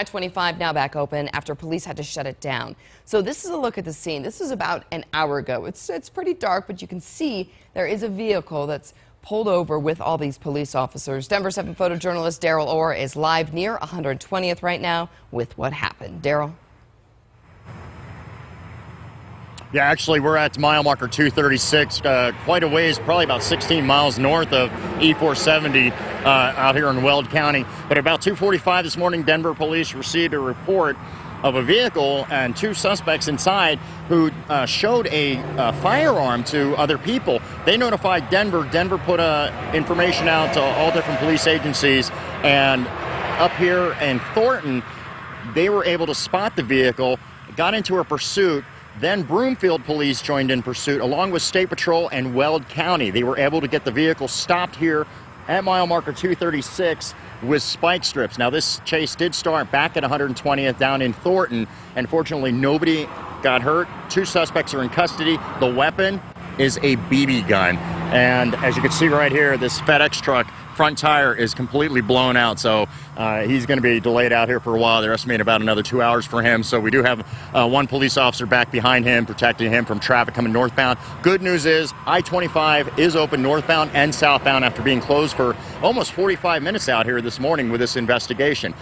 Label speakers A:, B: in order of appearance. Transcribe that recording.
A: I-25 now back open after police had to shut it down. So this is a look at the scene. This is about an hour ago. It's, it's pretty dark, but you can see there is a vehicle that's pulled over with all these police officers. Denver 7 photojournalist Daryl Orr is live near 120th right now with what happened. Daryl?
B: Yeah, actually, we're at mile marker 236, uh, quite a ways, probably about 16 miles north of E470 uh, out here in Weld County. But about 2:45 this morning, Denver police received a report of a vehicle and two suspects inside who uh, showed a uh, firearm to other people. They notified Denver. Denver put uh, information out to all different police agencies, and up here in Thornton, they were able to spot the vehicle, got into a pursuit. Then Broomfield police joined in pursuit along with State Patrol and Weld County. They were able to get the vehicle stopped here at mile marker 236 with spike strips. Now, this chase did start back at 120th down in Thornton, and fortunately, nobody got hurt. Two suspects are in custody. The weapon is a BB gun. And as you can see right here, this FedEx truck front tire is completely blown out. So uh, he's going to be delayed out here for a while. They're estimating about another two hours for him. So we do have uh, one police officer back behind him, protecting him from traffic coming northbound. Good news is I 25 is open northbound and southbound after being closed for almost 45 minutes out here this morning with this investigation.